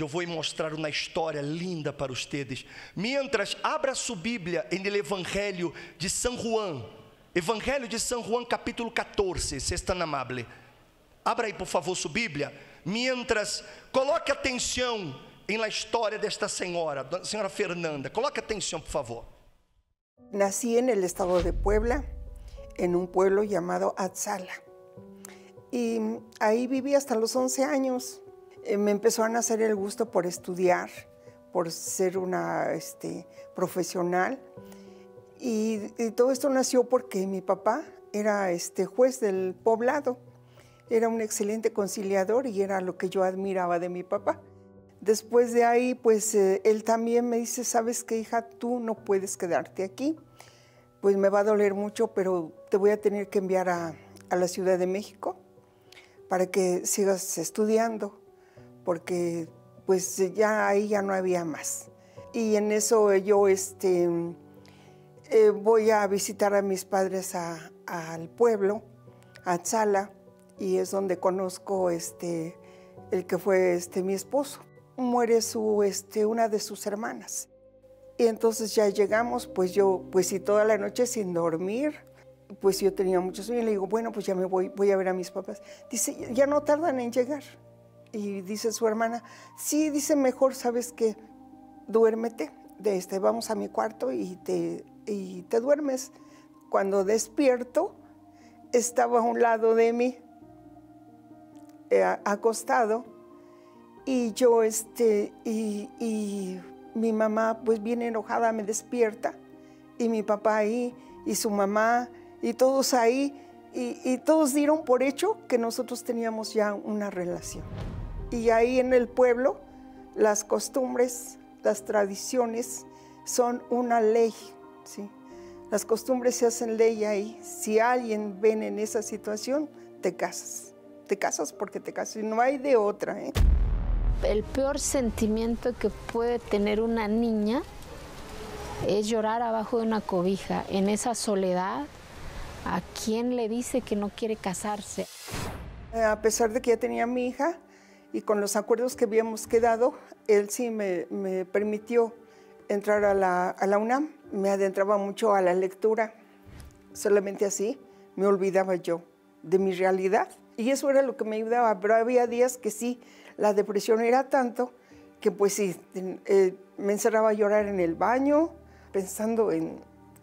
eu vou mostrar uma história linda para vocês. Mientras, abra sua Bíblia em el Evangelho de São Juan. Evangelho de São Juan, capítulo 14, se está amable. Abra aí, por favor, sua Bíblia. Mientras, coloque atenção em la história desta senhora, senhora Fernanda. Coloque atenção, por favor. Nací en el estado de Puebla, en un pueblo llamado Atzala. Y ahí viví hasta los 11 años. Eh, me empezó a nacer el gusto por estudiar, por ser una este, profesional. Y, todo esto nació porque mi papá era este, juez del poblado. Era un excelente conciliador y era lo que yo admiraba de mi papá. Después de ahí, pues eh, él también me dice, sabes qué hija, tú no puedes quedarte aquí. Pues me va a doler mucho, pero te voy a tener que enviar a la Ciudad de México para que sigas estudiando, porque pues ya ahí ya no había más. Y en eso yo este, eh, voy a visitar a mis padres a, al pueblo, a Tzala, y es donde conozco este, el que fue este, mi esposo. Muere su, este, una de sus hermanas. Y entonces ya llegamos, pues yo, pues sí, toda la noche sin dormir, pues yo tenía mucho sueño y le digo, bueno, pues ya me voy, voy a ver a mis papás. Dice, ya no tardan en llegar. Y dice su hermana, sí, dice, mejor, ¿sabes qué? Duérmete, este, vamos a mi cuarto y te, y te duermes. Cuando despierto, estaba a un lado de mí, eh, acostado, y yo, este, y, y mi mamá, pues bien enojada, me despierta, y mi papá ahí, y su mamá, y todos ahí, y, y, todos dieron por hecho que nosotros teníamos ya una relación. Y ahí en el pueblo, las costumbres, las tradiciones son una ley, ¿sí? Las costumbres se hacen ley ahí. Si alguien ven en esa situación, te casas. Te casas porque te casas y no hay de otra. ¿eh? El peor sentimiento que puede tener una niña es llorar abajo de una cobija, en esa soledad, ¿A quién le dice que no quiere casarse? A pesar de que ya tenía mi hija y con los acuerdos que habíamos quedado, él sí me, me permitió entrar a la, a la, UNAM. Me adentraba mucho a la lectura. Solamente así me olvidaba yo de mi realidad. Y eso era lo que me ayudaba. Pero había días que sí, la depresión era tanto que pues sí, eh, me encerraba a llorar en el baño, pensando en,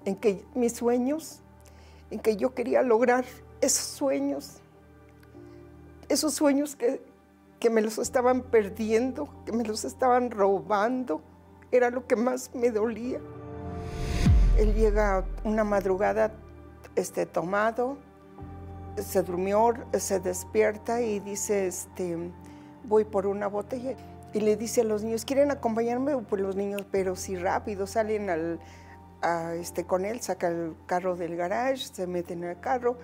en que mis sueños en que yo quería lograr esos sueños, esos sueños que, que me los estaban perdiendo, que me los estaban robando, era lo que más me dolía. Él llega una madrugada este, tomado, se durmió, se despierta y dice, este, voy por una botella. Y le dice a los niños, ¿quieren acompañarme? Pues los niños, pero si rápido salen al, este, con él, saca el carro del garage, se mete en el carro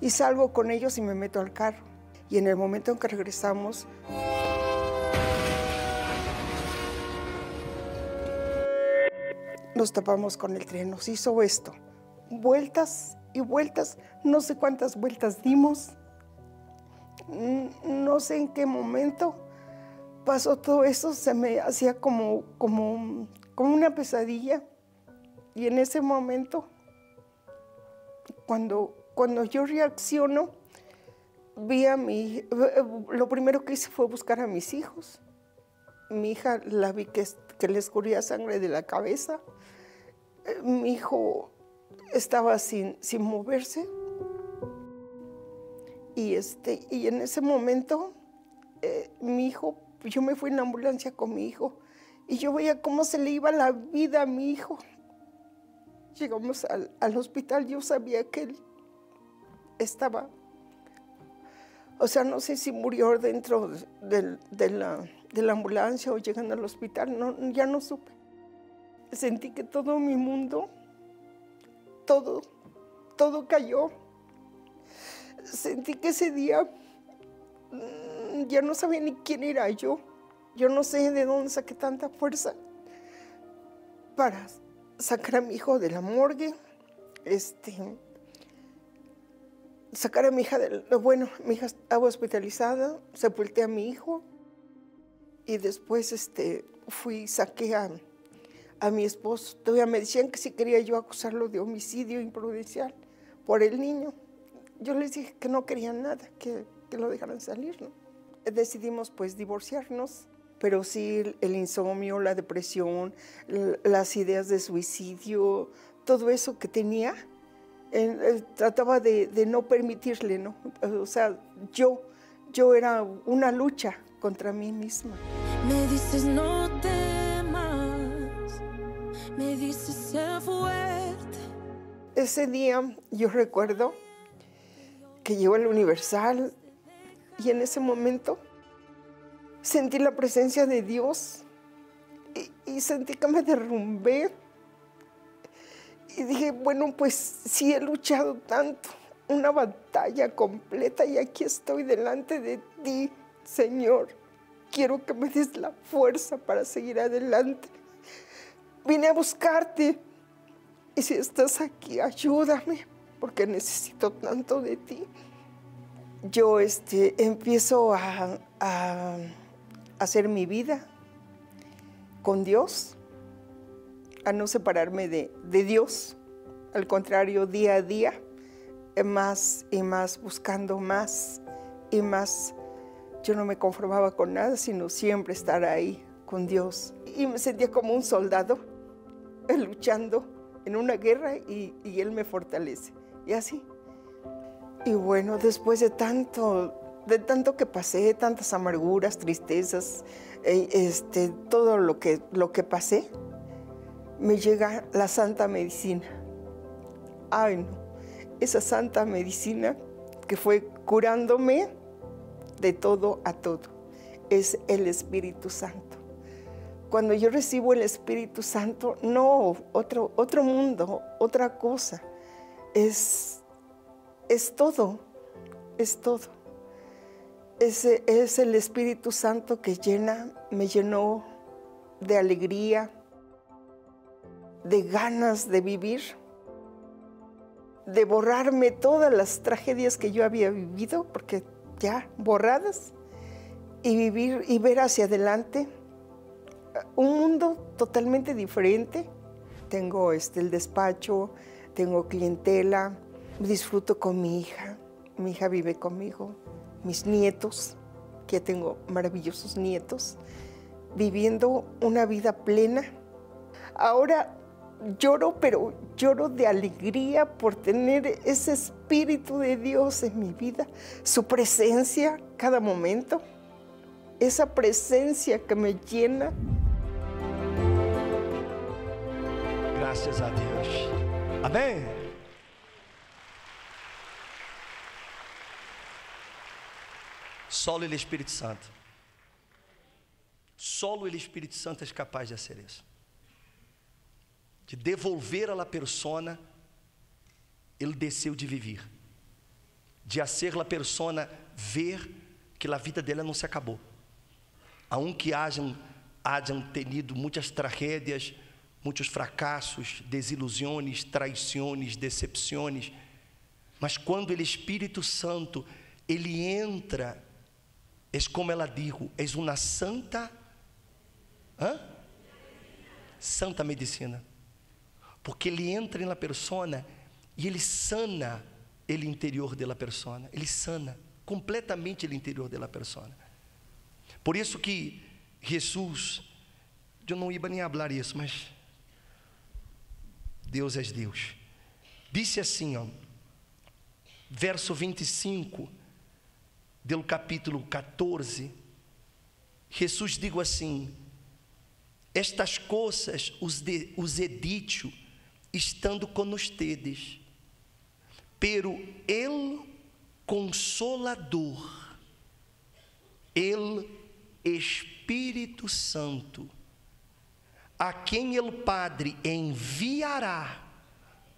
y salgo con ellos y me meto al carro. Y en el momento en que regresamos, nos tapamos con el tren, nos hizo esto, vueltas y vueltas, no sé cuántas vueltas dimos, no sé en qué momento pasó todo eso, se me hacía como, como, como una pesadilla. Y en ese momento, cuando, cuando yo reacciono, vi a mi, lo primero que hice fue buscar a mis hijos. Mi hija la vi que, que le escurría sangre de la cabeza. Mi hijo estaba sin, sin moverse. Y, este, y en ese momento, eh, mi hijo, yo me fui en la ambulancia con mi hijo y yo veía cómo se le iba la vida a mi hijo. Llegamos al, al hospital, yo sabía que él estaba, o sea, no sé si murió dentro de, la, de la ambulancia o llegando al hospital, no, ya no supe. Sentí que todo mi mundo, todo, todo cayó. Sentí que ese día mm, ya no sabía ni quién era yo. Yo no sé de dónde saqué tanta fuerza para sacar a mi hijo de la morgue, este, sacar a mi hija de, bueno, mi hija estaba hospitalizada, sepulté a mi hijo y después este, fui, saqué a, a mi esposo. Todavía me decían que si quería yo acusarlo de homicidio imprudencial por el niño. Yo les dije que no querían nada, que, que lo dejaran salir. ¿no? Decidimos pues divorciarnos, pero sí el insomnio, la depresión, las ideas de suicidio, todo eso que tenía, eh, trataba de, de, no permitirle, ¿no? O sea, yo, yo era una lucha contra mí misma. Me dices no temas, me dices sé fuerte. Ese día yo recuerdo que llegó el Universal y en ese momento sentí la presencia de Dios y, y sentí que me derrumbé y dije, bueno, pues sí he luchado tanto, una batalla completa y aquí estoy delante de ti, Señor. Quiero que me des la fuerza para seguir adelante. Vine a buscarte y si estás aquí, ayúdame porque necesito tanto de ti. Yo este, empiezo a, a hacer mi vida con Dios a no separarme de, de Dios. Al contrario, día a día, eh, más y más buscando más y más. Yo no me conformaba con nada, sino siempre estar ahí con Dios. Y me sentía como un soldado eh, luchando en una guerra y, y Él me fortalece. Y así. Y bueno, después de tanto, de tanto que pasé, tantas amarguras, tristezas, eh, este, todo lo que, lo que pasé, me llega la santa medicina. Ay, no, esa santa medicina que fue curándome de todo a todo, es el Espíritu Santo. Cuando yo recibo el Espíritu Santo, no, otro, otro mundo, otra cosa, es, es todo, es todo. Ese es el Espíritu Santo que llena, me llenó de alegría, de ganas de vivir, de borrarme todas las tragedias que yo había vivido, porque ya borradas, y vivir y ver hacia adelante un mundo totalmente diferente. Tengo este, el despacho, tengo clientela, disfruto con mi hija, mi hija vive conmigo, mis nietos, que tengo maravillosos nietos, viviendo una vida plena. Ahora lloro, pero lloro de alegría por tener ese Espíritu de Dios en mi vida, su presencia cada momento, esa presencia que me llena. Gracias a Dios. Amén. Solo el Espíritu Santo. Solo el Espíritu Santo es capaz de hacer isso de devolver a la persona ele desceu de viver, de hacer la persona ver que a vida dela não se acabou. Aunque hajam, hajam tenido muitas tragédias, muitos fracassos, desilusões, traições, decepções, mas quando o Espírito Santo ele entra, é como ela digo, és uma santa, hã? santa medicina porque ele entra na persona e ele sana o interior da persona, ele sana completamente o interior da persona. Por isso que Jesus, eu não ia nem falar isso, mas Deus é Deus. Disse assim, ó, verso 25 do capítulo 14, Jesus digo assim: Estas coisas os, de, os estando com ustedes, pero el consolador, el Espírito Santo, a quem el Padre enviará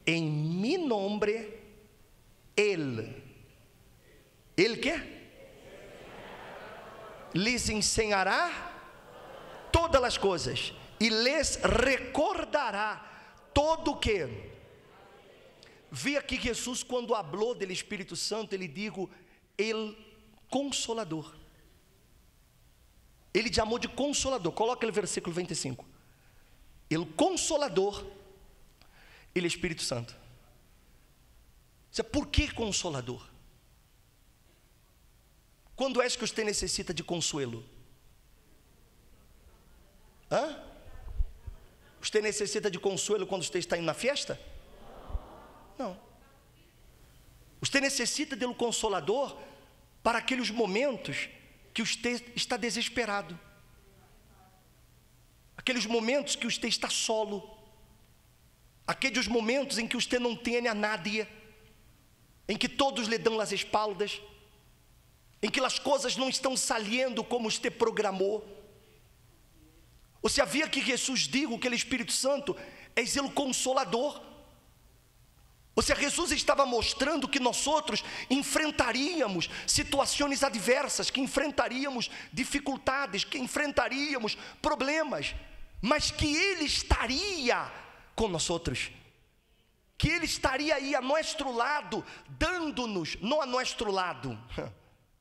em mi nombre, ele, ele que? Lhes ensinará todas as coisas e lhes recordará todo o que? Vi aqui Jesus quando falou do Espírito Santo, ele digo, el consolador. ele chamou de consolador. Coloca ele versículo 25. Ele consolador, ele é Espírito Santo. Você, por que consolador? Quando é que você necessita de consuelo? Hã? Você necessita de consuelo quando você está indo na festa? Não. Você necessita de um consolador para aqueles momentos que você está desesperado. Aqueles momentos que você está solo. Aqueles momentos em que você não tem a nadie. Em que todos lhe dão as espaldas. Em que as coisas não estão saliendo como você programou você havia que Jesus digo que ele Espírito Santo é o consolador. Ou seja, Jesus estava mostrando que nós outros enfrentaríamos situações adversas, que enfrentaríamos dificuldades, que enfrentaríamos problemas, mas que Ele estaria com nós outros, que Ele estaria aí a nosso lado, dando-nos, não a nosso lado,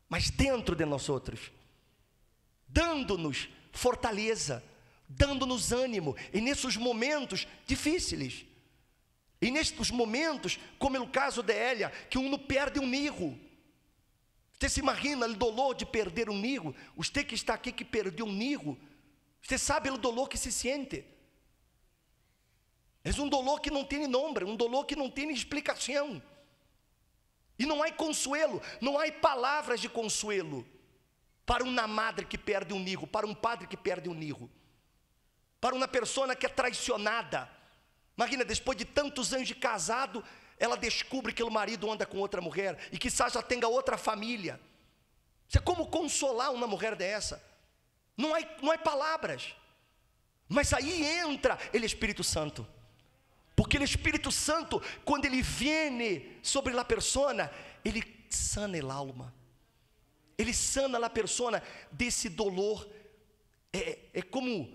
mas dentro de nós outros, dando-nos fortaleza, dando-nos ânimo, e nesses momentos difíceis, e nestes momentos, como é o caso de Elia, que um perde um mirro. Você se imagina o dolor de perder um mirro? Você que está aqui que perdeu um mirro, você sabe o dolor que se sente. É um dolor que não tem nome, um dolor que não tem explicação. E não há consuelo, não há palavras de consuelo para uma madre que perde um nigo, para um padre que perde um nigo para uma pessoa que é traicionada. Imagina, depois de tantos anos de casado, ela descobre que o marido anda com outra mulher e que já tenha outra família. Você como consolar uma mulher dessa? Não há, não há palavras. Mas aí entra ele Espírito Santo. Porque o Espírito Santo, quando ele vem sobre a persona, ele sana a alma. Ele sana a persona desse dolor. É, é como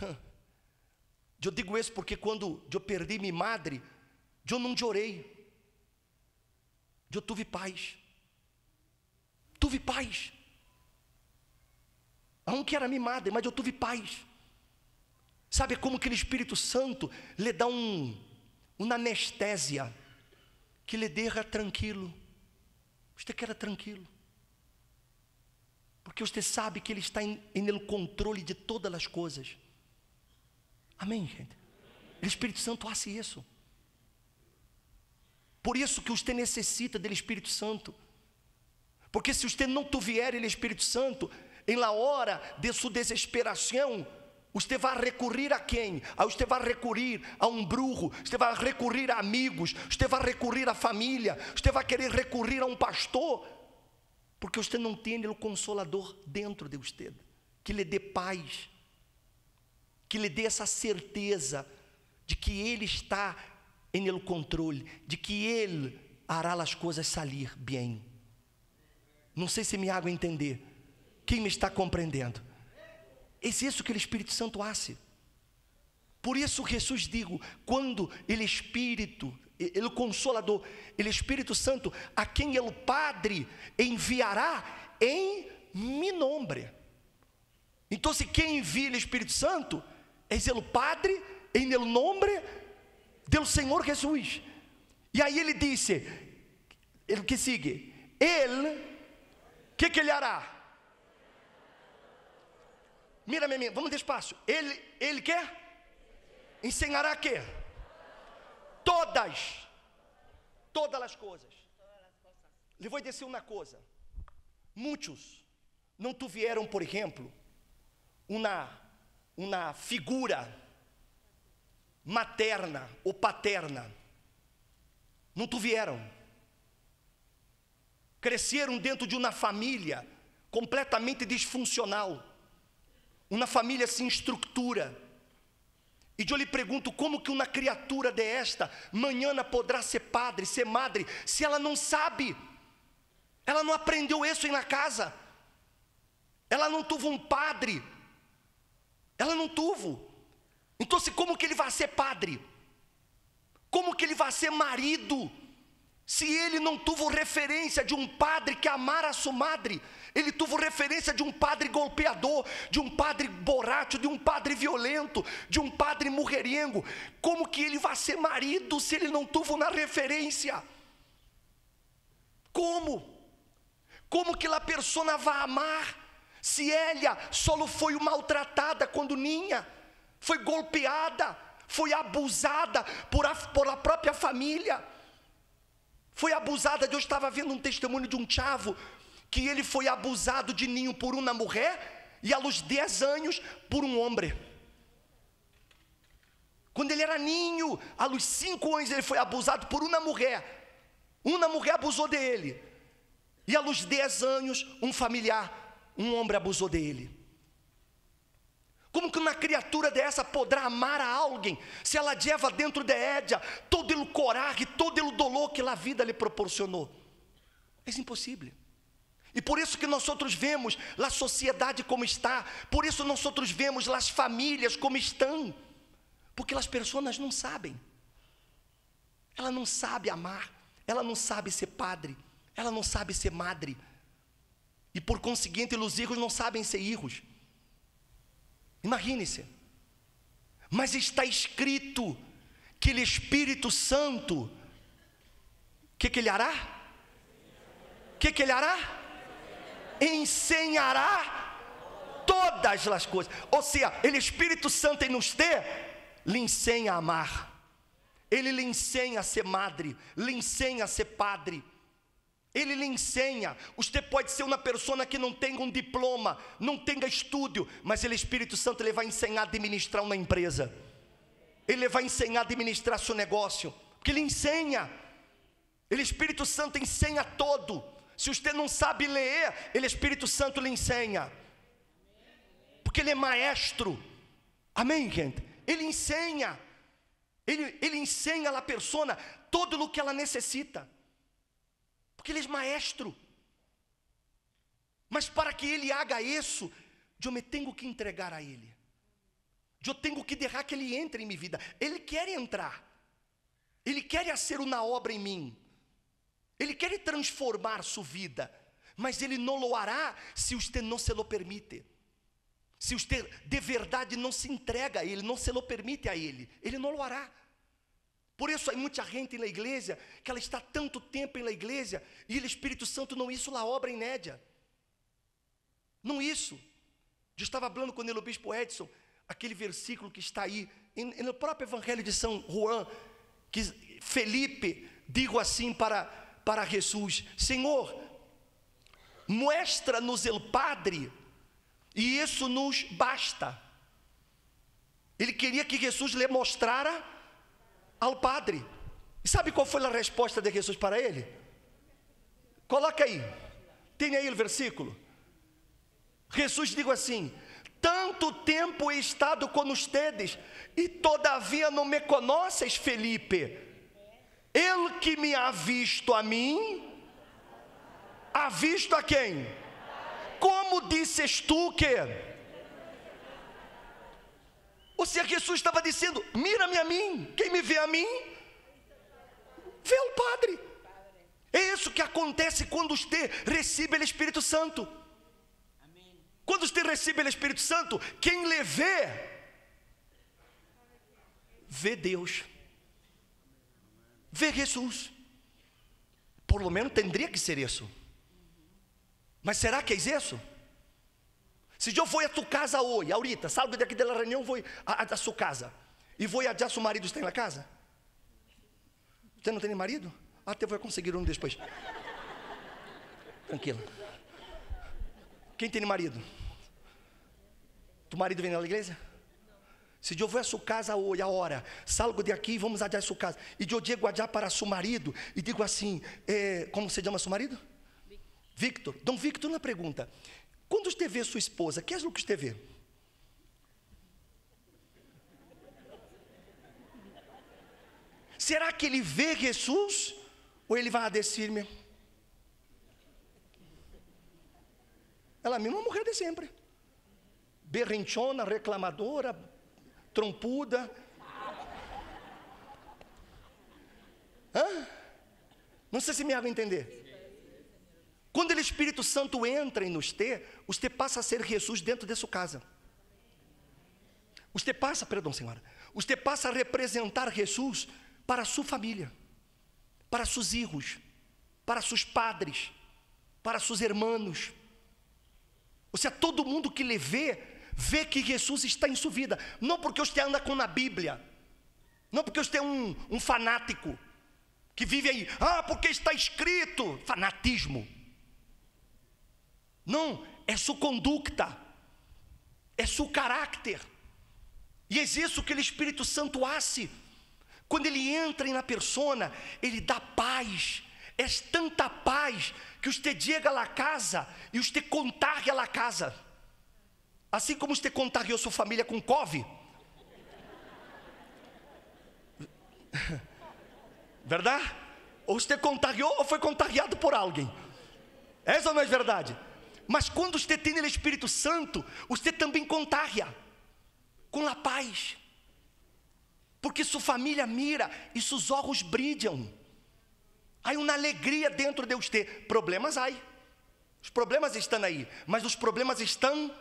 eu digo isso porque quando eu perdi minha madre, eu não chorei. Eu tive paz. Tive paz. Aunque era minha madre, mas eu tive paz. Sabe como que o Espírito Santo lhe dá um, uma anestésia que lhe deixa tranquilo. Você quer tranquilo. Porque você sabe que Ele está em, em controle de todas as coisas. Amém, gente? O Espírito Santo faz isso. Por isso que você necessita do Espírito Santo. Porque se você não tiver o Espírito Santo, em la hora de sua desesperação, você vai recorrer a quem? Aí você vai recorrer a um bruxo, você vai recorrer a amigos, você vai recorrer à família, você vai querer recorrer a um pastor, porque você não tem o consolador dentro de você, que lhe dê paz, que lhe dê essa certeza de que Ele está em el controle, de que Ele hará as coisas sair bem. Não sei se me hago entender. Quem me está compreendendo? É isso que o Espírito Santo hace. Por isso Jesus digo, quando ele Espírito, ele Consolador, ele Espírito Santo, a quem ele Padre enviará em mi nome. Então, se quem envia o Espírito Santo es el Padre em nombre del Senhor Jesus. E aí ele disse, ele que sigue, ele, que que ele hará? Mira, minha, vamos despacio. Ele, ele quer? Ensinará que? Todas, todas as coisas. Lhe vou dizer uma coisa. Muitos não tiveram, por exemplo, uma uma figura materna ou paterna. Não tiveram. Cresceram dentro de uma família completamente disfuncional. Uma família sem estrutura. E eu lhe pergunto como que uma criatura desta manhã poderá ser padre, ser madre, se ela não sabe, ela não aprendeu isso na casa, ela não teve um padre ela não tuvo. Então, como que ele vai ser padre? Como que ele vai ser marido? Se ele não teve referência de um padre que amara a sua madre, ele teve referência de um padre golpeador, de um padre borracho, de um padre violento, de um padre mujeriengo. Como que ele vai ser marido se ele não teve na referência? Como? Como que a pessoa vai amar se ela só foi maltratada quando ninha, foi golpeada, foi abusada por a, por a própria família? Foi abusada, eu estava vendo um testemunho de um chavo que ele foi abusado de ninho por uma mulher e aos 10 anos por um homem. Quando ele era ninho, aos 5 anos ele foi abusado por uma mulher. Uma mulher abusou dele. E aos 10 anos, um familiar, um homem abusou dele. Como que uma criatura dessa poderá amar a alguém se ela leva dentro de Édia todo o coraje, todo o dolor que a vida lhe proporcionou? É impossível. E por isso que nós outros vemos a sociedade como está, por isso nós outros vemos as famílias como estão, porque as pessoas não sabem. Ela não sabe amar, ela não sabe ser padre, ela não sabe ser madre. E por conseguinte, os filhos não sabem ser filhos. Imagine-se. Mas está escrito que o Espírito Santo, o que, que ele hará? O que, que ele hará? Ensinará todas as coisas. Ou seja, o Espírito Santo em nos ter, lhe ensina a amar. Ele lhe ensina a ser madre, lhe ensina a ser padre. Ele lhe ensina. Você pode ser uma pessoa que não tenha um diploma, não tenha estudo, mas ele, Espírito Santo, ele vai ensinar a administrar uma empresa. Ele vai ensinar a administrar seu negócio, porque ele ensina. Ele, Espírito Santo, ensina todo. Se você não sabe ler, ele, Espírito Santo, lhe ensina. Porque ele é maestro. Amém, gente? Ele ensina. Ele, ele ensina a pessoa todo o que ela necessita. Porque ele é maestro. Mas para que ele haga isso, eu me tenho que entregar a ele. Eu tenho que deixar que ele entre em minha vida. Ele quer entrar. Ele quer fazer uma obra em mim. Ele quer transformar sua vida. Mas ele não lo hará se você não se lo permite. Se você de verdade não se entrega a ele, não se lo permite a ele, ele não lo hará. Por isso há muita gente na igreja que ela está tanto tempo na igreja e o Espírito Santo não isso lá obra em. Não isso. Eu estava falando com o bispo Edson, aquele versículo que está aí no próprio Evangelho de São Juan, que Felipe digo assim para para Jesus: Senhor, mostra-nos o Padre e isso nos basta. Ele queria que Jesus lhe mostrara ao padre. E sabe qual foi a resposta de Jesus para ele? Coloca aí, tem aí o versículo. Jesus digo assim: Tanto tempo he estado com ustedes, e todavia não me conheces, Felipe. Ele que me ha visto a mim, ha visto a quem? Como disses tu que? Ou seja, Jesus estava dizendo: mira-me a mim, quem me vê a mim, vê o Padre. É isso que acontece quando você recebe o Espírito Santo. Quando você recebe o Espírito Santo, quem lhe vê, vê Deus, vê Jesus. Por lo menos teria que ser isso. Mas será que é isso? Se eu vou a tua casa hoje, ahorita, salgo daqui da reunião, vou a, a, sua casa. E vou a seu marido está na casa? Você não tem marido? Até vou conseguir um depois. Tranquilo. Quem tem marido? Tu marido vem na igreja? Se eu vou a sua casa hoje, a hora, salgo de aqui, vamos a sua casa. E eu digo a para seu marido e digo assim: eh, como se chama seu marido? Victor. Dom Victor, uma pergunta. Quando você vê sua esposa, que é o que você vê? Será que ele vê Jesus? Ou ele vai descer-me? Ela é a mesma mulher de sempre. Berrenchona, reclamadora, trompuda. Hã? Não sei se me hago entender. Quando o Espírito Santo entra em nos ter, você passa a ser Jesus dentro de sua casa. Você passa, perdão, senhora, você passa a representar Jesus para sua família, para seus filhos, para seus padres, para seus irmãos. Ou seja, todo mundo que lhe vê, vê que Jesus está em sua vida. Não porque você anda com a Bíblia, não porque você é um, um fanático, que vive aí, ah, porque está escrito, fanatismo. Não, é sua conduta, é seu caráter. E é isso que o Espírito Santo hace. Quando ele entra na persona, ele dá paz. É tanta paz que você chega à casa e você contagia a casa. Assim como você contagiou sua família com Covid. Verdade? Ou você contagiou ou foi contagiado por alguém. Essa não é verdade. Mas quando você tem o Espírito Santo, você também contagia com a paz. Porque sua família mira e seus olhos brilham. Há uma alegria dentro de você. Problemas há. Os problemas estão aí, mas os problemas estão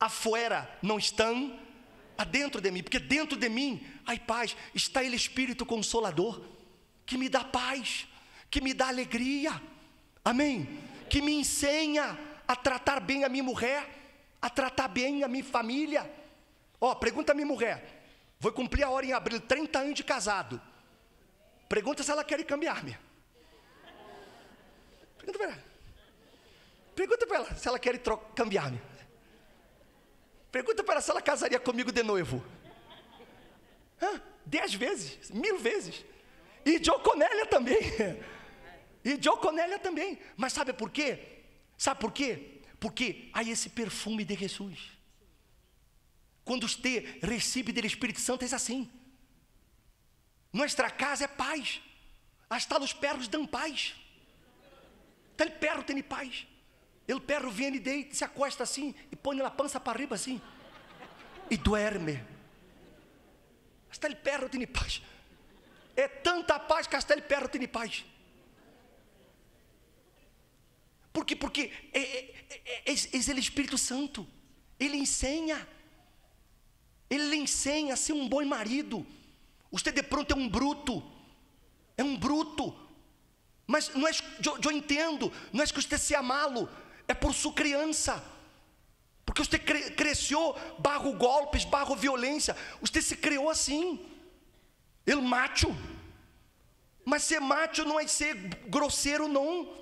afuera, não estão adentro de mim, porque dentro de mim, ai paz, está ele Espírito Consolador, que me dá paz, que me dá alegria, amém? Que me ensina a tratar bem a minha mulher, a tratar bem a minha família. Ó, oh, pergunta a minha mulher. Vou cumprir a hora em abril, 30 anos de casado. Pergunta se ela quer cambiar-me. Pergunta para ela. Pergunta para ela se ela quer cambiar-me. Pergunta para ela se ela casaria comigo de noivo. Hã? Dez vezes, mil vezes. E Joconélia também. E Joconélia também. Mas sabe por quê? Sabe por quê? Porque há esse perfume de Jesus. Quando você recebe do Espírito Santo, é assim. Nossa casa é paz. Hasta os perros dão paz. Então, o perro tem paz. O perro vem e se acosta assim e põe a pança para riba assim. E duerme. Hasta o perro tem paz. É tanta paz que hasta o perro tem paz. Por quê? Porque é, é, é, é, é o Espírito Santo. Ele ensina. Ele ensina a ser um bom marido. Você de pronto é um bruto. É um bruto. Mas não é, eu, eu entendo, não é que você se amá-lo, é por sua criança. Porque você cre, cresceu barro golpes, barro violência. Você se criou assim. Ele macho. Mas ser macho não é ser grosseiro, não.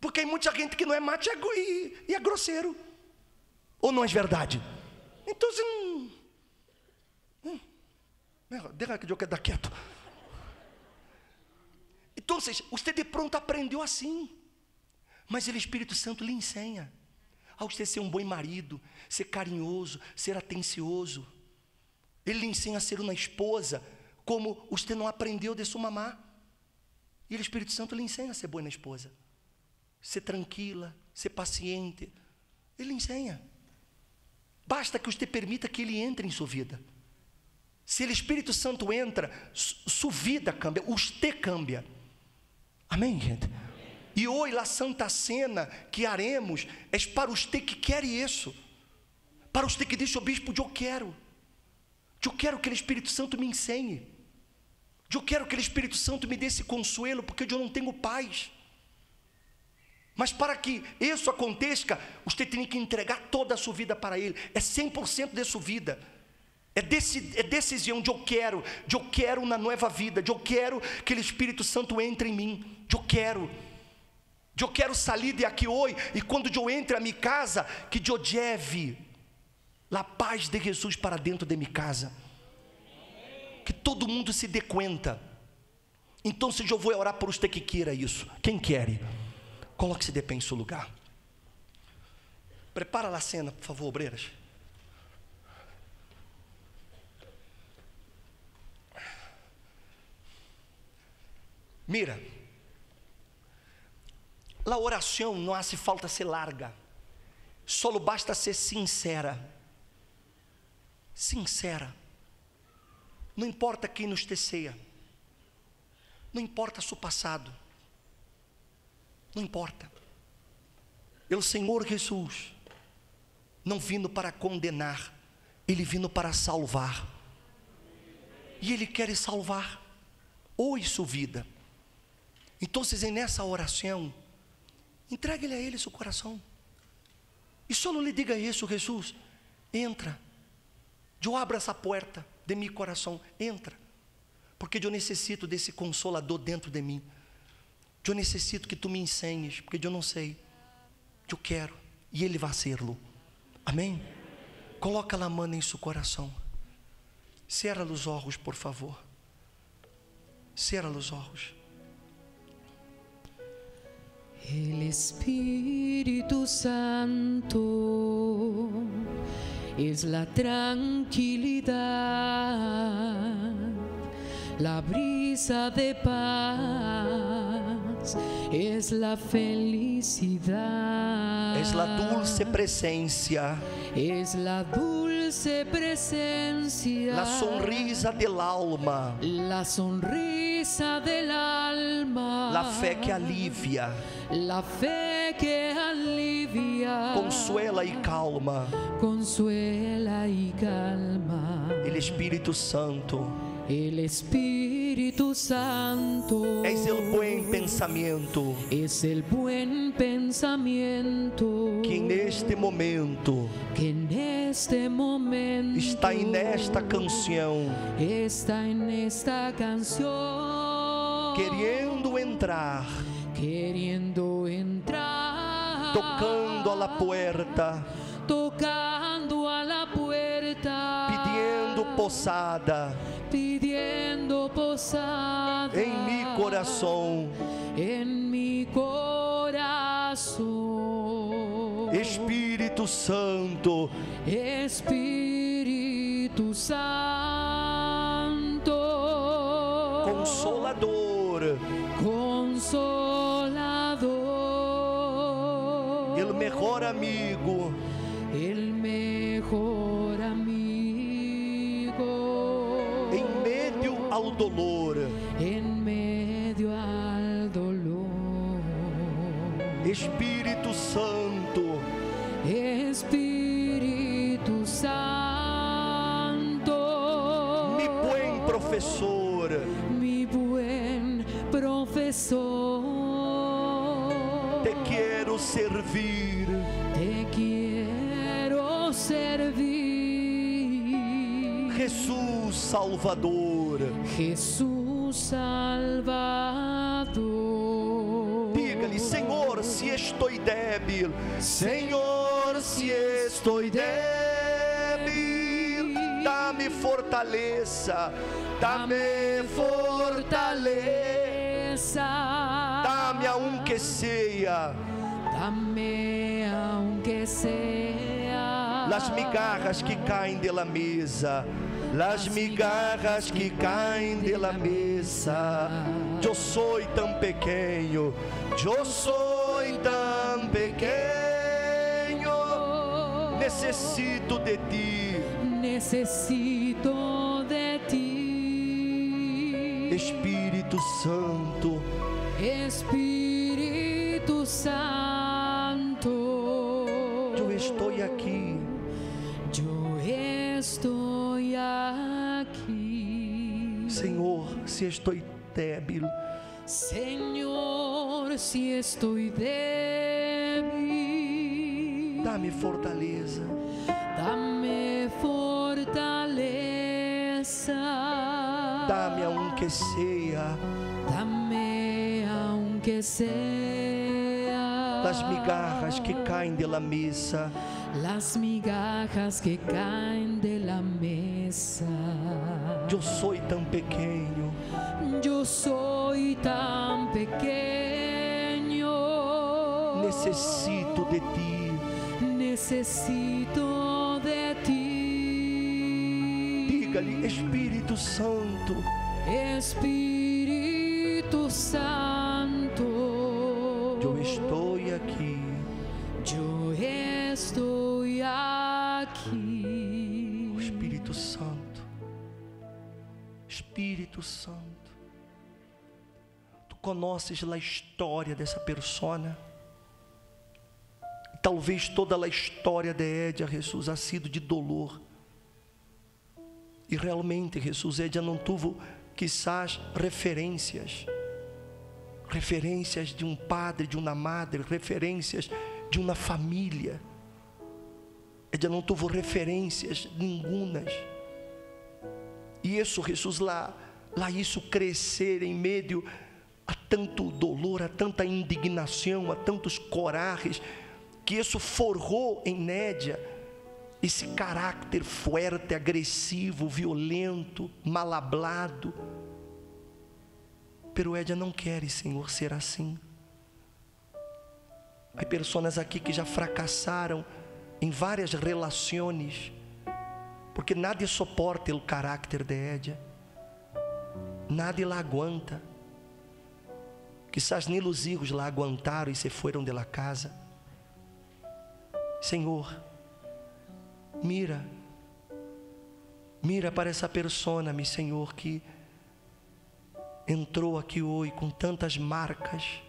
Porque tem muita gente que não é macho e, e é grosseiro. Ou não é verdade? Então, hum, hum, deixa que eu quero dar quieto. Então, você de pronto aprendeu assim. Mas o Espírito Santo lhe ensina a você ser um bom marido, ser carinhoso, ser atencioso. Ele lhe ensina a ser uma esposa, como você não aprendeu de sua mamá. E o Espírito Santo lhe ensina a ser boa esposa ser tranquila, ser paciente. Ele ensina. Basta que você permita que ele entre em sua vida. Se o Espírito Santo entra, sua vida cambia, você cambia. Amém, gente? E hoje, a Santa Cena que haremos é para os que querem isso. Para os que diz o bispo, eu quero. Eu quero que o Espírito Santo me ensine. Eu quero que o Espírito Santo me dê esse consuelo, porque eu não tenho paz. Mas para que isso aconteça, você tem que entregar toda a sua vida para Ele. É 100% de sua vida. É, desse, é decisão de eu quero, de eu quero uma nova vida, de eu quero que o Espírito Santo entre em mim, de eu quero. De eu quero sair de aqui hoje e quando eu entre a minha casa, que eu leve a paz de Jesus para dentro de minha casa. Que todo mundo se dê conta. Então, se eu vou orar por você que queira isso, quem quer? Coloque-se de pé em seu lugar. Prepara a cena, por favor, obreiras. Mira, a oração não hace falta ser larga, só basta ser sincera. Sincera. Não importa quem nos teceia. Não importa seu passado. Não importa. O Senhor Jesus não vindo para condenar, ele vindo para salvar. E ele quer salvar hoje sua vida. Então, nessa oração, entregue-lhe a ele seu coração. E só lhe diga isso, Jesus, entra. Eu abro essa porta de meu coração, entra. Porque eu necessito desse consolador dentro de mim. Eu necessito que tu me ensenes, porque eu não sei. Eu quero, e ele vai ser-lo. Amém? Coloca a mão em seu coração. Cierra os olhos, por favor. Cierra os olhos. El Espíritu Santo es la tranquilidad, la brisa de paz, es la felicidad. Es la dulce presencia, Es la dulce presencia. la sonrisa del alma, La sonrisa del alma. la fe que alivia, La fe que alivia. consuela e calma. Consuela y calma. El Espírito Santo, El Espíritu Santo. És el buen pensamento es el buen pensamiento. Que neste momento que en este momento está nesta canção, está en esta canción. Querendo entrar, queriendo entrar. Tocando a la puerta, tocando a la puerta. Pedindo posada pidiendo posada em mi coração. en mi corazón. Espírito Santo, Espíritu Santo, Consolador, consolador, el mejor amigo, ao dolor. en medio al dolor. Espírito Santo, Espíritu Santo, mi buen professor, mi buen profesor, te quero servir. te quiero servir. Jesus Salvador, Jesús Salvador. diga-lhe: Senhor, se estou débil, Senhor, se estou débil, dá-me fortaleza, dá-me fortaleza, dá-me a um que seja Dame aunque sea las migarras que caem de la mesa, las migarras que caem de la mesa. Eu sou tão pequeno, eu sou tão pequeno, necessito de ti, necesito de ti. Espírito Santo. Espíritu Santo. Eu estou aqui, Yo estoy aquí. Senhor, se estou débil, Señor, si estoy débil, dá-me fortaleza, dame fortaleza. dá-me a um que seja Dame aunque sea las migarras que caem de la mesa. Las migajas que caen de la mesa. Eu sou tão pequeno, Yo soy tan pequeño. necessito de ti. Necesito de ti. Diga-lhe, Espírito Santo, Espíritu Santo. eu estou aqui. Conheces a história dessa persona. Talvez toda a história de Edia, Jesus, ha sido de dolor. E realmente, Jesus, Edia não teve, quizás, referências. Referências de um padre, de uma madre, referências de uma família. Edia não teve referências nenhumas. E isso, Jesus, lá, lá isso crescer em meio a tanto dolor, a tanta indignação, a tantos corajes, que isso forrou em Nédia esse caráter forte, agressivo, violento, mal hablado. Pero Édia não quer, Senhor, ser assim. Há pessoas aqui que já fracassaram em várias relações, porque nadie suporta o caráter de Édia, nadie la aguanta. Quizás nem os hijos lá aguentaram e se foram de la casa. Senhor, mira, mira para essa persona, meu Senhor, que entrou aqui hoje com tantas marcas.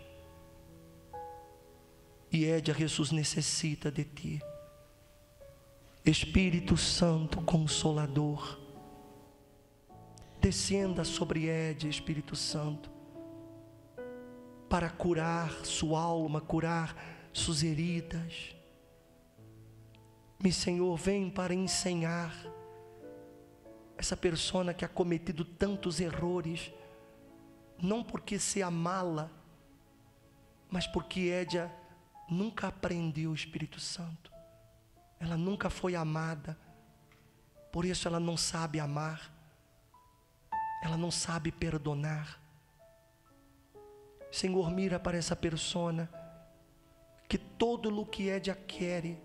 E Édia Jesus necessita de ti. Espírito Santo Consolador, descenda sobre Édia, Espírito Santo, para curar sua alma, curar suas heridas. Me Senhor, vem para ensinar essa persona que ha cometido tantos errores, não porque se amá-la, mas porque Édia nunca aprendeu o Espírito Santo. Ela nunca foi amada, por isso ela não sabe amar, ela não sabe perdonar. Senhor, mira para essa persona que todo o que Édia quer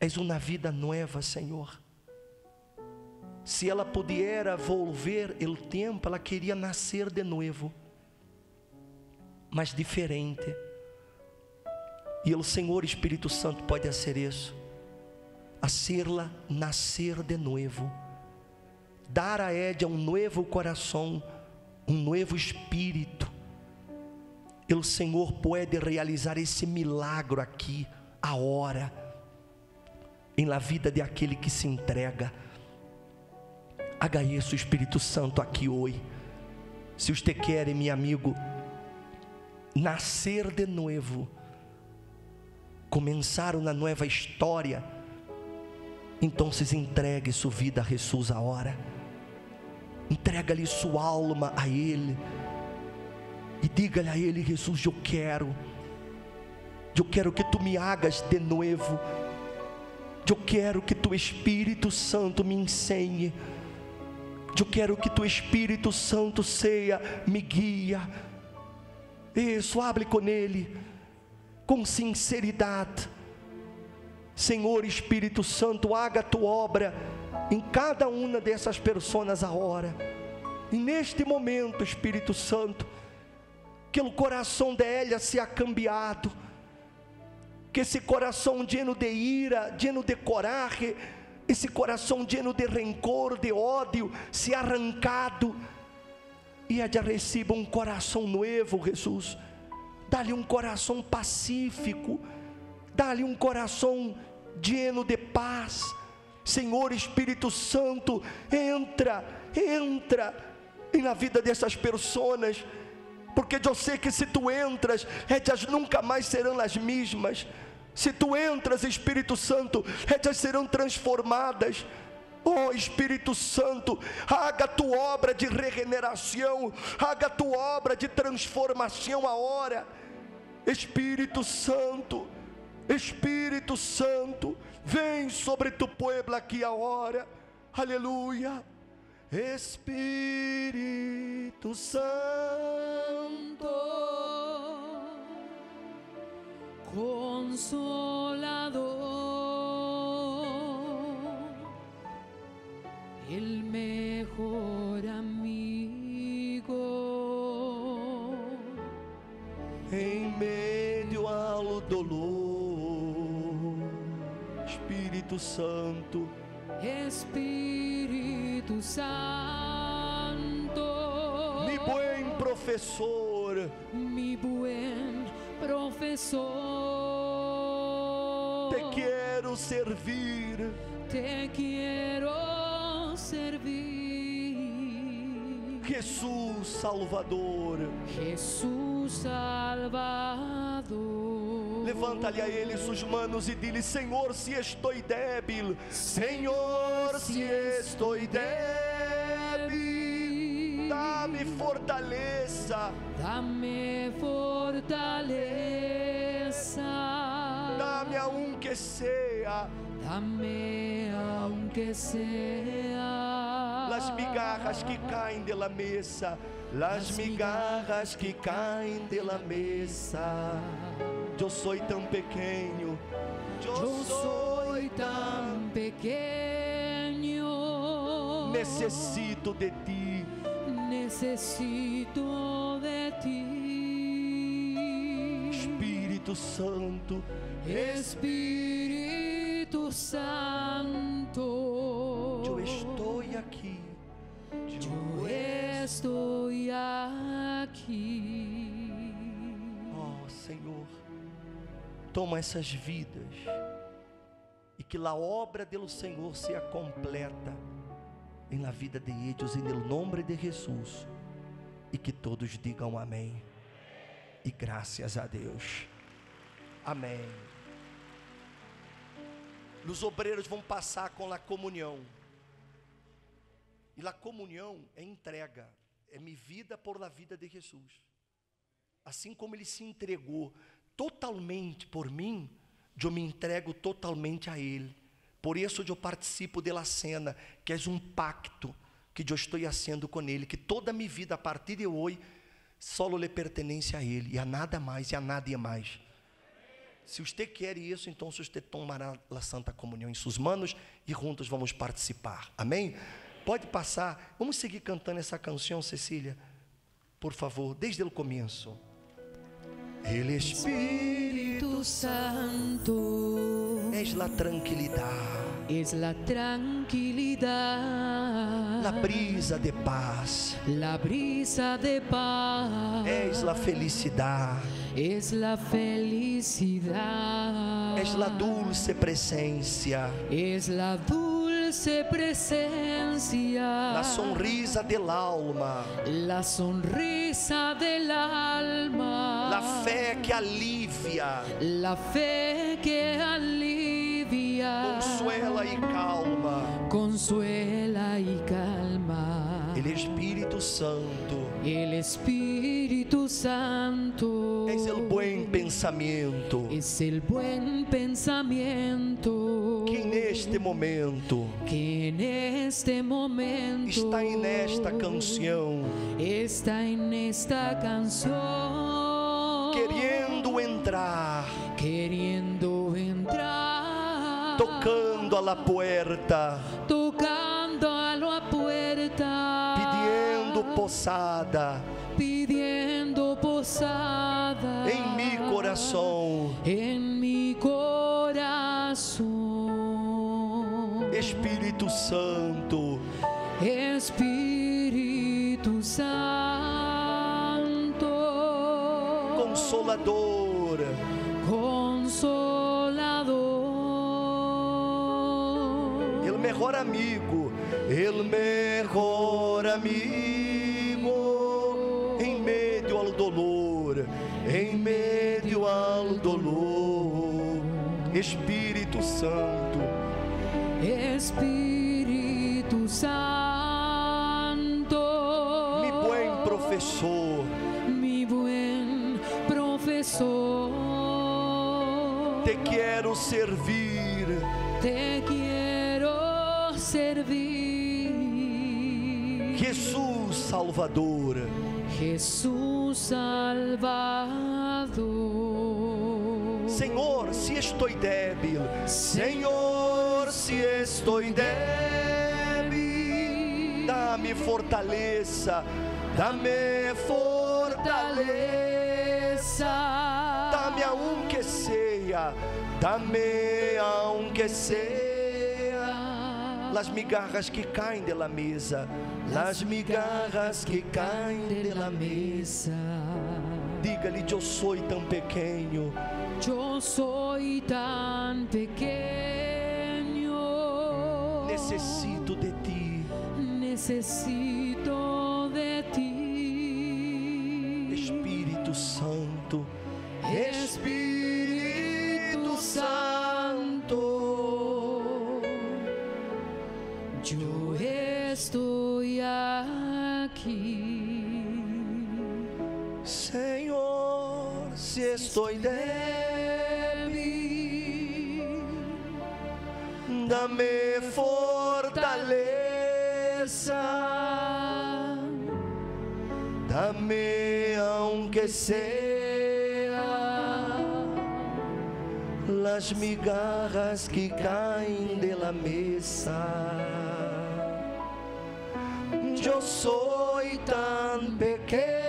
és uma vida nova, Senhor. Se ela pudiera volver o tempo, ela queria nascer de novo, mas diferente. E o Senhor Espírito Santo pode ser isso, hacerla nascer de novo, dar a Édia um novo coração, um novo espírito. O Senhor pode realizar esse milagre aqui, a hora, em la vida de aquele que se entrega. Haga isso, Espírito Santo, aqui hoje. Se você quer, meu amigo, nascer de novo, começar uma nova história, então se entregue sua vida a Jesus a hora. Entrega-lhe sua alma a Ele. E diga-lhe a Ele, Jesus, eu quero. Eu quero que tu me hagas de novo. Eu quero que tu Espírito Santo me ensine. Eu quero que tu Espírito Santo seja me guia. Isso, hable com Ele com sinceridade. Senhor Espírito Santo, haga a tua obra em cada uma dessas pessoas agora. E neste momento, Espírito Santo, que o coração dela se ha cambiado, que esse coração lleno de ira, lleno de coragem, esse coração lleno de rancor, de ódio, se arrancado, e ela receba um coração novo, Jesus dá-lhe um coração pacífico, dá-lhe um coração lleno de paz. Senhor Espírito Santo, entra, entra na vida dessas pessoas, porque eu sei que se tu entras, elas nunca mais serão as mesmas. Se tu entras, Espírito Santo, elas serão transformadas. Oh Espírito Santo, haga tua obra de regeneração, haga tua obra de transformação a hora. Espírito Santo, Espírito Santo, vem sobre tu pueblo aqui a hora. Aleluia. Espírito Santo, consolador, el mejor amigo. em meio ao dolor. Espírito Santo, Espíritu Santo, mi buen professor, Salvador. mi buen profesor. Te quero servir. Te quiero servir. Jesus Salvador. Jesús Salvador. Levanta-lhe a ele suas manos e dile: Senhor, se estou débil, Senhor, se estou débil, dá-me fortaleza, Dame fortaleza. dá-me aunque sea. Dame aunque sea. Las migarras que caem de la mesa, las migarras que caem de la mesa. Eu sou tão pequeno, eu sou soy tan pequeño. necessito de ti. Necesito de ti. Espírito Santo, Espíritu Santo. eu estou aqui. Yo estoy aquí. Oh, Senhor, toma essas vidas e que a obra do Senhor seja completa em la vida de ellos, em el nome de Jesus, e que todos digam amém. E graças a Deus. Amém. Os obreiros vão passar com a comunhão. E a comunhão é entrega, é minha vida por la vida de Jesus. Assim como ele se entregou totalmente por mim, eu me entrego totalmente a ele. Por isso eu participo da cena, que é um pacto que eu estou fazendo com ele, que toda a minha vida a partir de hoje solo lhe pertence a ele e a nada mais e a nada mais. Se você quer isso, então você tomará a Santa Comunhão em suas manos e juntos vamos participar. Amém? Pode passar. Vamos seguir cantando essa canção, Cecília, por favor, desde o começo. Ele Espírito Espíritu Santo. És la tranquilidade, es la tranquilidad, la brisa de paz, la brisa de paz, és la felicidade, es la felicidad, és la dulce presença, es la dulce presencia, la sonrisa del alma, la sonrisa del alma, la fé que alivia, la fe que alivia, consuela e calma. consuela y calma. Ele é Espírito Santo, El Espíritu Santo. És o bom pensamento. Es el buen pensamiento que neste momento que en este momento está nesta canção, está en esta canción querendo entrar, queriendo entrar. Tocando a la puerta, tocando a la puerta. Pedindo posada. Pidiendo posada. Em mi coração. en mi corazón. Espírito Santo, Espíritu Santo, Consolador, mejor amigo, el mejor amigo. Em meio ao dolor, em meio ao dolor. Espírito Santo, Espíritu Santo, mi buen professor, mi buen profesor, te quero servir. te quiero servir. Jesus Salvador, Jesús Salvador. Senhor, se estou débil, Senhor, se estou débil, dá-me fortaleza, dá-me fortaleza, dá-me aunque seja, dá-me aunque seja. Las migarras que caem de la mesa, las migarras que caem de la mesa. Diga-lhe, eu sou tão pequeno. Yo soy tan pequeño. Necessito de ti. Necesito de ti. Espírito Santo. Espíritu estou débil, dame fortaleza, dame aunque sea las migajas que caen de la mesa. Yo soy tan pequeño,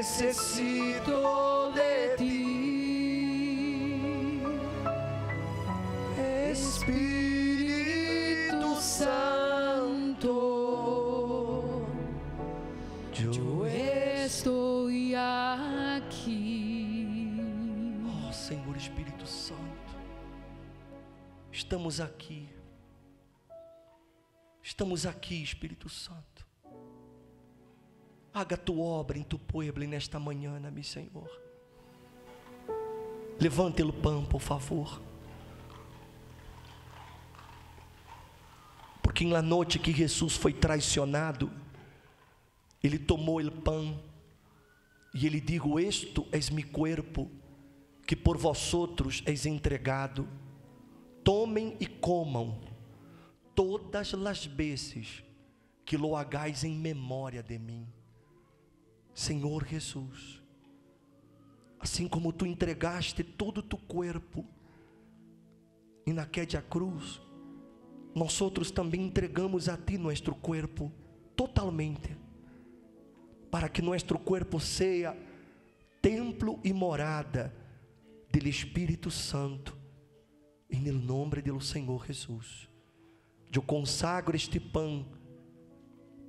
necesito de ti. Espíritu Santo, yo Estoy aquí. Oh, Senhor Espírito Santo, estamos aqui. Estamos aqui, Espírito Santo. Haga tua obra em tu pueblo nesta manhã, meu Senhor. Levante o pão, por favor. Porque na noite que Jesus foi traicionado, ele tomou o pão e ele digo: Esto es mi cuerpo, que por vosotros es entregado. Tomem e comam todas as vezes que lo hagais em memória de mim. Senhor Jesus, assim como tu entregaste todo o tu corpo e naquela cruz, nós outros também entregamos a ti nosso corpo totalmente para que nosso corpo seja templo e morada do Espírito Santo, em nome do Senhor Jesus. Eu consagro este pão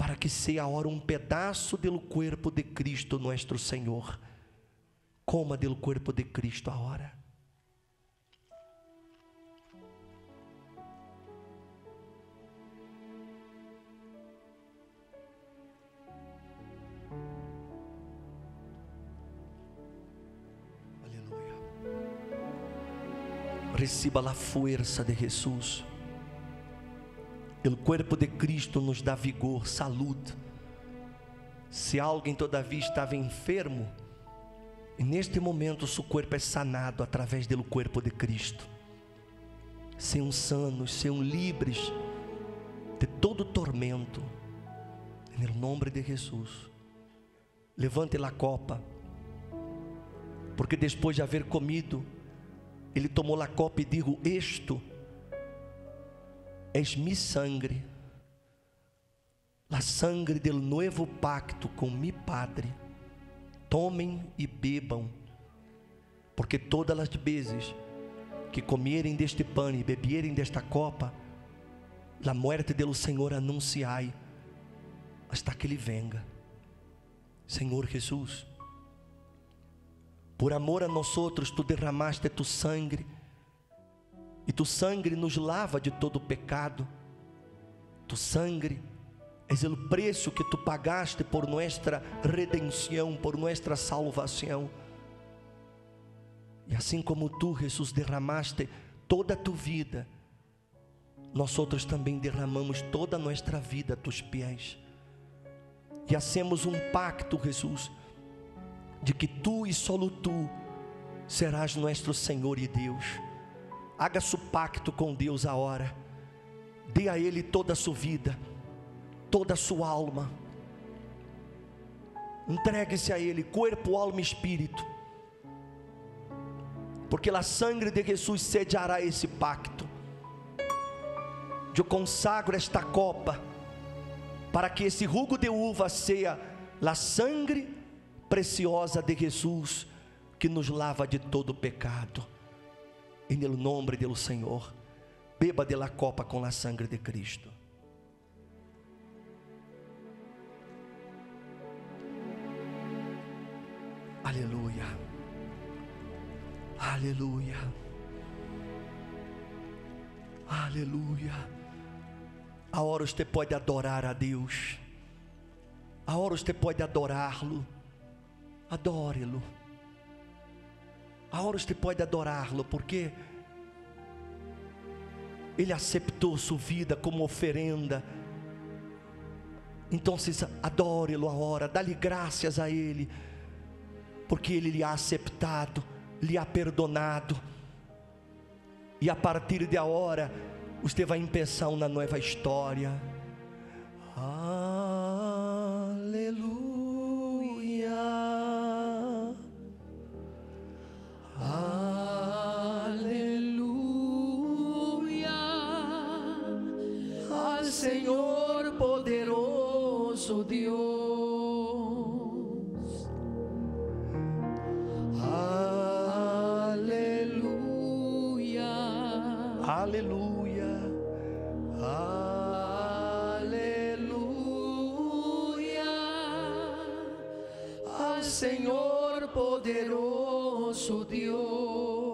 para que seja agora um pedaço do corpo de Cristo, nosso Senhor. Coma do corpo de Cristo agora. Aleluia. Reciba a força de Jesus. O corpo de Cristo nos dá vigor, saúde. Se alguém todavia estava enfermo, neste momento seu corpo é sanado através do corpo de Cristo. Sejam sanos, sejam livres de todo tormento, em nome de Jesus. Levante a copa, porque depois de haver comido, ele tomou a copa e digo: Esto es mi sangre, la sangre del nuevo pacto com mi Padre. Tomem e bebam, porque todas as vezes que comerem deste pão e beberem desta copa, a morte do Senhor anunciai, hasta que Ele venga. Senhor Jesus, por amor a nós outros, tu derramaste tu sangue e tu sangue nos lava de todo pecado. Tu sangue és o preço que tu pagaste por nossa redenção, por nossa salvação. E assim como tu, Jesus, derramaste toda a tua vida, nós outros também derramamos toda a nossa vida a tus pés. E hacemos um pacto, Jesus, de que tu e solo tu serás nosso Senhor e Deus. Haga su pacto com Deus a hora. Dê a Ele toda a sua vida, toda a sua alma. Entregue-se a Ele, corpo, alma e espírito. Porque a sangue de Jesus sediará esse pacto. Eu consagro esta copa para que esse rugo de uva seja a sangue preciosa de Jesus que nos lava de todo pecado. Em nome do Senhor, Beba de la copa com a sangre de Cristo. Aleluia. Aleluia. Aleluia. A hora você pode adorar a Deus. A hora você pode adorá-lo. Adore-lo. A hora você pode adorá-lo, porque Ele aceitou sua vida como oferenda. Então, adore-lo a hora, dá-lhe graças a Ele, porque Ele lhe ha aceitado, lhe ha perdonado. E a partir de agora, você vai pensar uma nova história. Al Senhor poderoso Deus.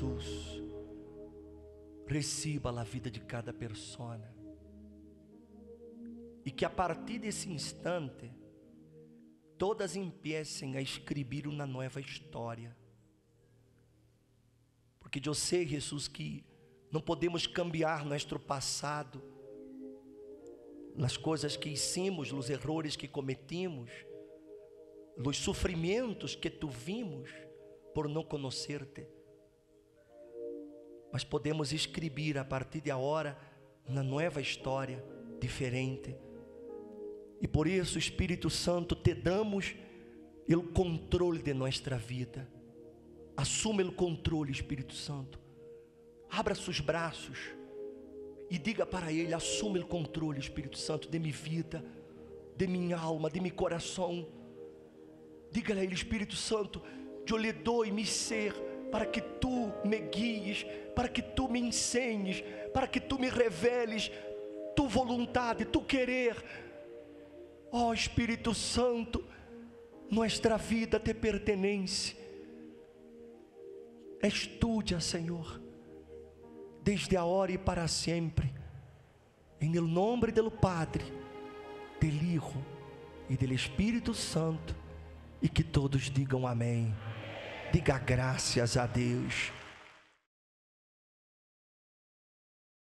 Jesus, receba a vida de cada persona. E que a partir desse instante, todas empiecem a escrever uma nova história. Porque eu sei, Jesus, que não podemos cambiar nosso passado, nas coisas que hicimos, nos erros que cometimos, nos sofrimentos que tuvimos por não conhecer-te. Mas podemos escrever a partir de agora uma nova história diferente. E por isso, Espírito Santo, te damos o controle de nossa vida. Assuma o controle, Espírito Santo. Abra seus braços e diga para Ele: assuma o controle, Espírito Santo, de minha vida, de minha alma, de meu coração. Diga a Ele, Espírito Santo, eu lhe dou e me ser para que tu me guies, para que tu me ensines, para que tu me reveles tu vontade, tu querer. Ó oh, Espírito Santo, nossa vida te pertence. Estudia, Senhor, desde a hora e para sempre, em nome do Padre, do Hijo e do Espírito Santo, e que todos digam amém. Diga graças a Deus.